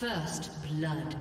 First blood.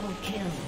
Double kill.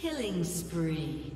Killing spree.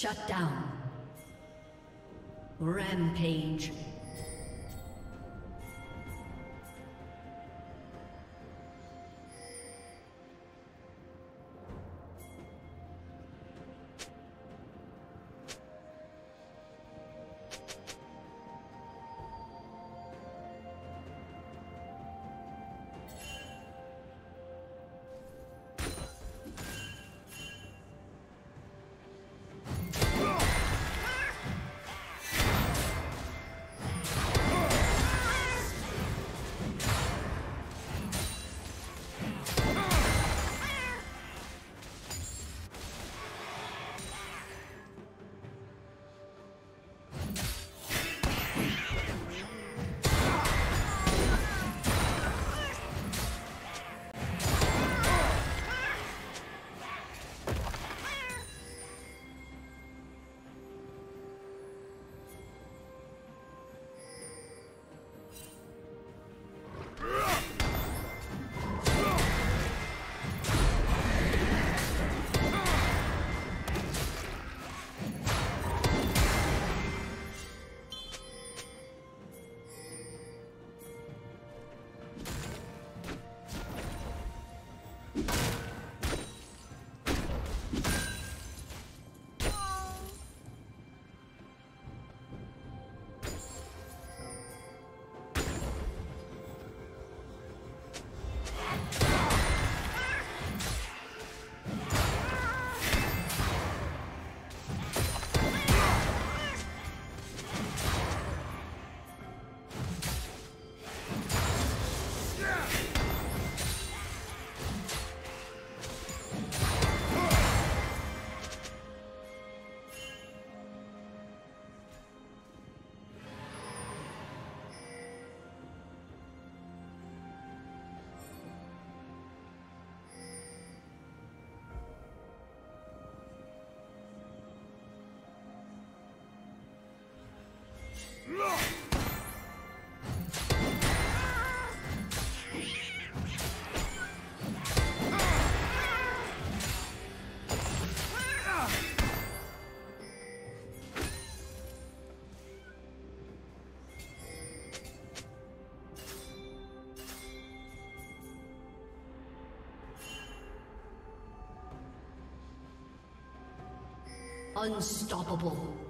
Shut down. Rampage. Unstoppable.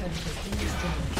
Turret has been.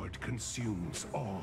Horde consumes all.